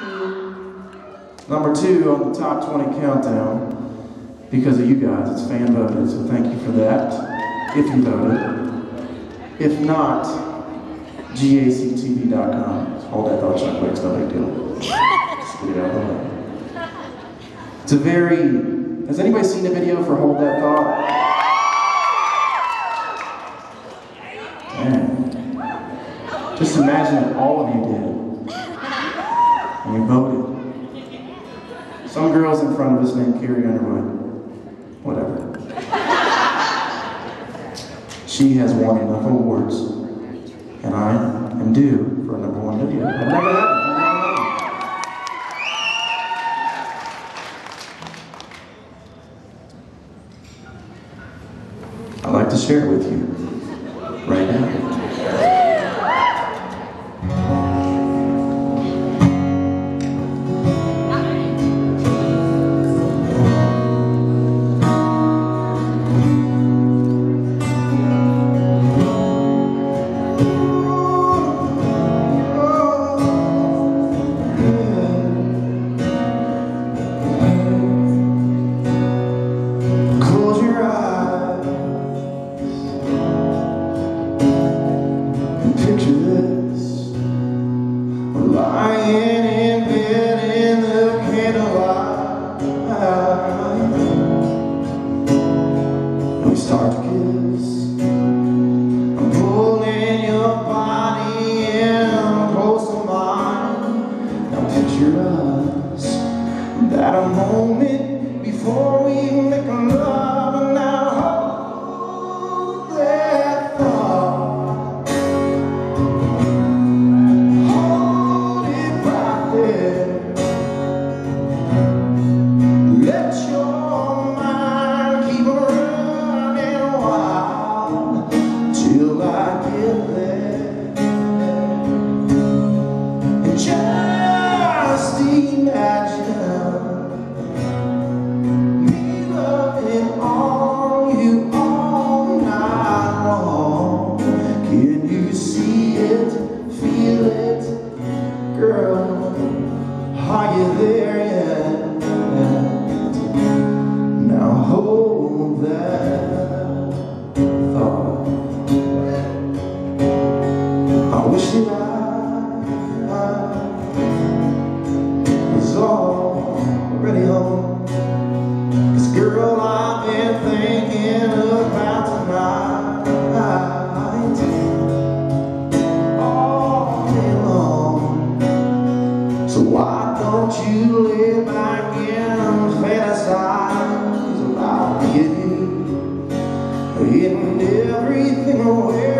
Number two on the top 20 countdown, because of you guys, it's fan voted, so thank you for that, if you voted. If not, gactv.com. Hold that thought, Chuck it's no big deal. Just get it out of the way. It's a very, has anybody seen the video for Hold That Thought? Man. Just imagine if all of you did. You voted. Some girls in front of us named Carrie Underwood. Whatever. She has won enough awards, and I am due for a number one video. I've never it. I'd like to share it with you right now. I. till I get there. Just imagine me loving on you all night long. Can you see it, feel it, girl? Are you there yet? Girl, I've been thinking about tonight all day long. So why don't you back and fantasize about you everything we're